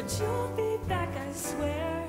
but you'll be back, I swear.